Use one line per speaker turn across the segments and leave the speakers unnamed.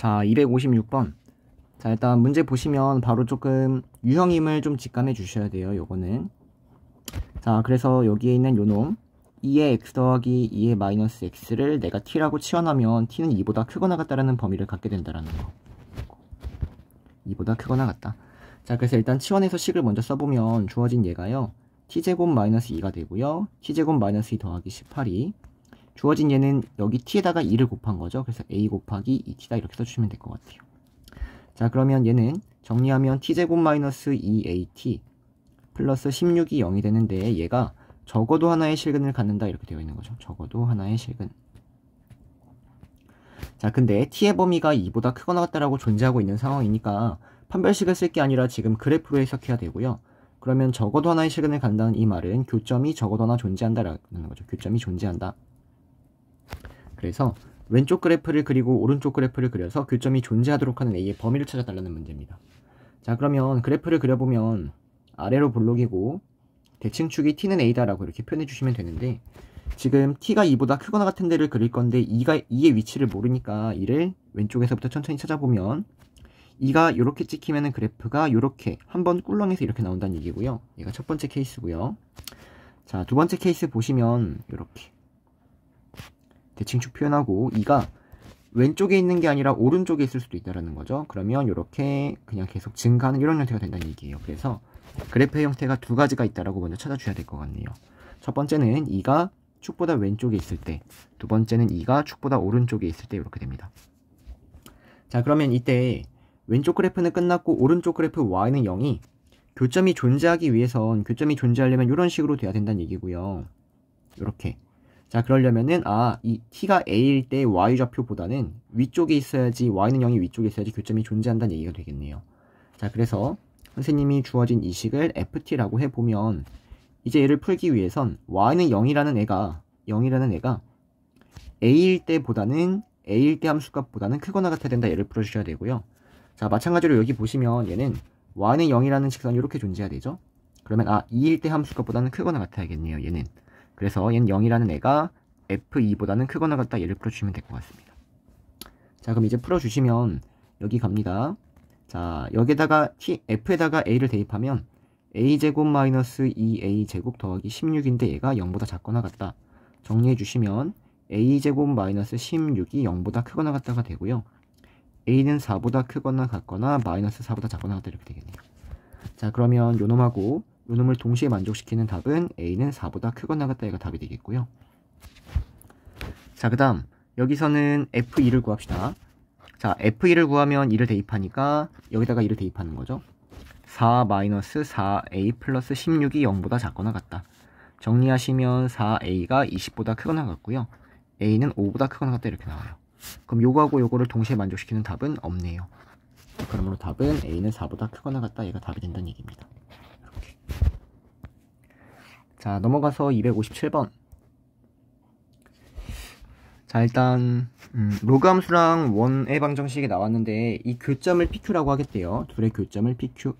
자, 256번. 자, 일단 문제 보시면 바로 조금 유형임을 좀 직감해 주셔야 돼요. 요거는. 자, 그래서 여기에 있는 요 놈. 2의 x 더하기 2의 마이너스 x를 내가 t라고 치환하면 t는 2보다 크거나 같다라는 범위를 갖게 된다라는 거. 2보다 크거나 같다. 자, 그래서 일단 치환해서 식을 먼저 써보면 주어진 얘가요. t제곱 마이너스 2가 되고요. t제곱 마이너스 2 더하기 18이 주어진 얘는 여기 t에다가 2를 곱한 거죠. 그래서 a 곱하기 2t다 이렇게 써주시면 될 것 같아요. 자, 그러면 얘는 정리하면 t제곱 마이너스 2at 플러스 16이 0이 되는데 얘가 적어도 하나의 실근을 갖는다 이렇게 되어 있는 거죠. 적어도 하나의 실근. 자, 근데 t의 범위가 2보다 크거나 같다라고 존재하고 있는 상황이니까 판별식을 쓸 게 아니라 지금 그래프로 해석해야 되고요. 그러면 적어도 하나의 실근을 간다는 이 말은 교점이 적어도 하나 존재한다라는 거죠. 교점이 존재한다. 그래서 왼쪽 그래프를 그리고 오른쪽 그래프를 그려서 교점이 존재하도록 하는 A의 범위를 찾아달라는 문제입니다. 자, 그러면 그래프를 그려보면 아래로 볼록이고 대칭축이 t는 a다라고 이렇게 표현해 주시면 되는데 지금 t가 2보다 크거나 같은 데를 그릴 건데 2가 2의 위치를 모르니까 2를 왼쪽에서부터 천천히 찾아보면 2가 이렇게 찍히면은 그래프가 이렇게 한번 꿀렁해서 이렇게 나온다는 얘기고요. 얘가 첫 번째 케이스고요. 자, 두 번째 케이스 보시면 이렇게 대칭축 표현하고 2가 왼쪽에 있는 게 아니라 오른쪽에 있을 수도 있다라는 거죠. 그러면 이렇게 그냥 계속 증가하는 이런 형태가 된다는 얘기예요. 그래서 그래프의 형태가 두 가지가 있다라고 먼저 찾아줘야 될 것 같네요. 첫 번째는 2가 축보다 왼쪽에 있을 때, 두 번째는 2가 축보다 오른쪽에 있을 때 이렇게 됩니다. 자, 그러면 이때 왼쪽 그래프는 끝났고 오른쪽 그래프 y는 0이 교점이 존재하기 위해선 교점이 존재하려면 이런 식으로 돼야 된다는 얘기고요. 이렇게. 자, 그러려면은 아, 이 t가 a일 때 y 좌표보다는 위쪽에 있어야지 y는 0이 위쪽에 있어야지 교점이 존재한다는 얘기가 되겠네요. 자, 그래서 선생님이 주어진 이 식을 ft라고 해보면 이제 얘를 풀기 위해선 y는 0이라는 애가 0이라는 애가 a일 때보다는 a일 때 함수값보다는 크거나 같아야 된다 얘를 풀어주셔야 되고요. 자 마찬가지로 여기 보시면 얘는 y는 0이라는 직선이 이렇게 존재해야 되죠. 그러면 아 2일 때 함수값보다는 크거나 같아야겠네요. 얘는 그래서 얘는 0이라는 애가 f2보다는 크거나 같다 얘를 풀어주시면 될 것 같습니다. 자 그럼 이제 풀어주시면 여기 갑니다. 자, 여기다가 t, f에다가 a를 대입하면 a제곱 마이너스 2a제곱 더하기 16인데 얘가 0보다 작거나 같다. 정리해 주시면 a제곱 마이너스 16이 0보다 크거나 같다가 되고요. a는 4보다 크거나 같거나 마이너스 4보다 작거나 같다 이렇게 되겠네요. 자, 그러면 요놈하고 요놈을 동시에 만족시키는 답은 a는 4보다 크거나 같다 얘가 답이 되겠고요. 자, 그 다음 여기서는 f2를 구합시다. 자, F1을 구하면 2를 대입하니까 여기다가 2를 대입하는 거죠. 4-4a 플러스 16이 0보다 작거나 같다. 정리하시면 4a가 20보다 크거나 같고요. a는 5보다 크거나 같다 이렇게 나와요. 그럼 요거하고 요거를 동시에 만족시키는 답은 없네요. 그러므로 답은 a는 4보다 크거나 같다. 얘가 답이 된다는 얘기입니다. 자, 넘어가서 257번. 자 일단 음, 로그 함수랑 원의 방정식이 나왔는데 이 교점을 PQ라고 하겠대요. 둘의 교점을 PQ.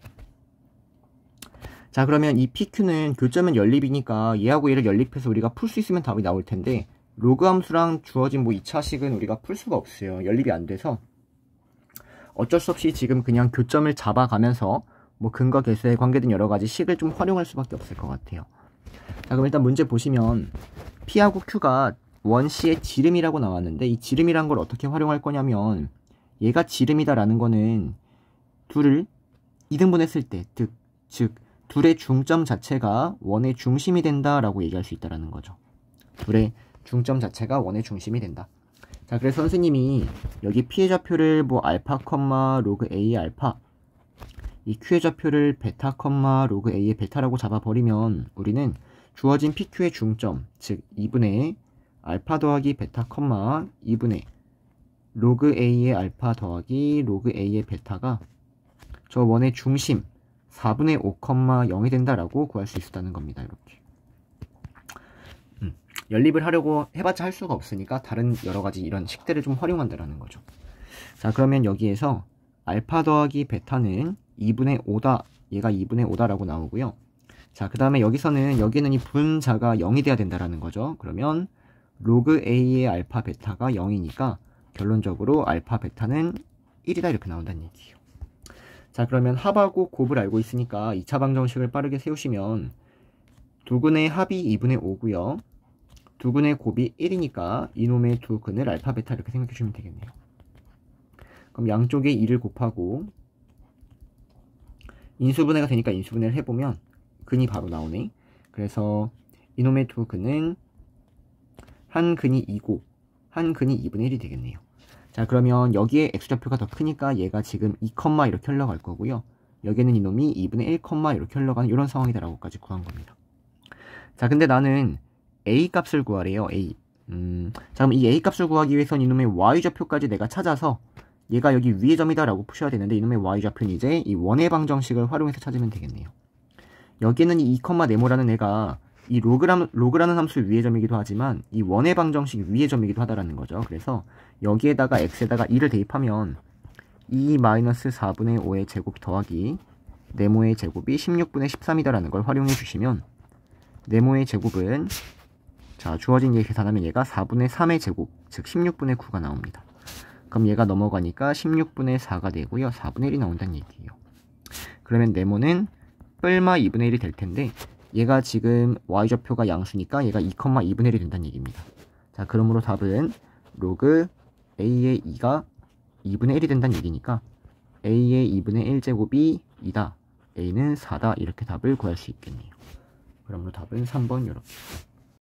자 그러면 이 PQ는 교점은 연립이니까 얘하고 얘를 연립해서 우리가 풀 수 있으면 답이 나올 텐데 로그 함수랑 주어진 뭐 2차식은 우리가 풀 수가 없어요. 연립이 안 돼서 어쩔 수 없이 지금 그냥 교점을 잡아가면서 뭐 근과 계수에 관계된 여러 가지 식을 좀 활용할 수밖에 없을 것 같아요. 자 그럼 일단 문제 보시면 P하고 Q가 원의 지름이라고 나왔는데 이 지름이란 걸 어떻게 활용할 거냐면 얘가 지름이다라는 거는 둘을 이등분했을 때, 즉, 즉 둘의 중점 자체가 원의 중심이 된다라고 얘기할 수 있다라는 거죠. 둘의 중점 자체가 원의 중심이 된다. 자, 그래서 선생님이 여기 P의 좌표를 뭐 알파, 컴마, 로그 A 알파 이 Q의 좌표를 베타, 컴마, 로그 A의 베타라고 잡아버리면 우리는 주어진 PQ의 중점, 즉 2분의 알파 더하기 베타 컴마 2분의 로그 A의 알파 더하기 로그 A의 베타가 저 원의 중심 4분의 5 컴마 0이 된다라고 구할 수 있었다는 겁니다. 이렇게 음, 연립을 하려고 해봤자 할 수가 없으니까 다른 여러 가지 이런 식들을 좀 활용한다라는 거죠. 자 그러면 여기에서 알파 더하기 베타는 2분의 5다 얘가 2분의 5다라고 나오고요. 자 그 다음에 여기서는 여기는 이 분자가 0이 돼야 된다라는 거죠. 그러면 로그 A의 알파 베타가 0이니까 결론적으로 알파, 베타는 1이다 이렇게 나온다는 얘기예요. 자 그러면 합하고 곱을 알고 있으니까 2차 방정식을 빠르게 세우시면 두근의 합이 2분의 5고요. 두근의 곱이 1이니까 이놈의 두 근을 알파, 베타 이렇게 생각해 주시면 되겠네요. 그럼 양쪽에 2를 곱하고 인수분해가 되니까 인수분해를 해보면 근이 바로 나오네. 그래서 이놈의 두 근은 한 근이 2고 한 근이 2분의 1이 되겠네요. 자 그러면 여기에 x좌표가 더 크니까 얘가 지금 2, 이렇게 흘러갈 거고요. 여기는 이놈이 2분의 1, 이렇게 흘러가는 이런 상황이다라고까지 구한 겁니다. 자 근데 나는 a 값을 구하래요. a. 음, 자 그럼 이 a 값을 구하기 위해선 이놈의 y좌표까지 내가 찾아서 얘가 여기 위의 점이다라고 푸셔야 되는데 이놈의 y좌표는 이제 이 원의 방정식을 활용해서 찾으면 되겠네요. 여기에는 이 2, 네모라는 애가 이 로그람, 로그라는 함수 위의 점이기도 하지만 이 원의 방정식 위의 점이기도 하다라는 거죠. 그래서 여기에다가 x에다가 2를 대입하면 2-4분의 5의 제곱 더하기 네모의 제곱이 16분의 13이다라는 걸 활용해 주시면 네모의 제곱은 자 주어진 얘 계산하면 얘가 4분의 3의 제곱 즉 16분의 9가 나옵니다. 그럼 얘가 넘어가니까 16분의 4가 되고요. 4분의 1이 나온다는 얘기예요. 그러면 네모는 뿔마 2분의 1이 될 텐데 얘가 지금 y좌표가 양수니까 얘가 2, 2분의 1이 된다는 얘기입니다. 자, 그러므로 답은 로그 a의 2가 2분의 1이 된다는 얘기니까 a의 2분의 1제곱이 2다. a는 4다. 이렇게 답을 구할 수 있겠네요. 그러므로 답은 3번 이렇게.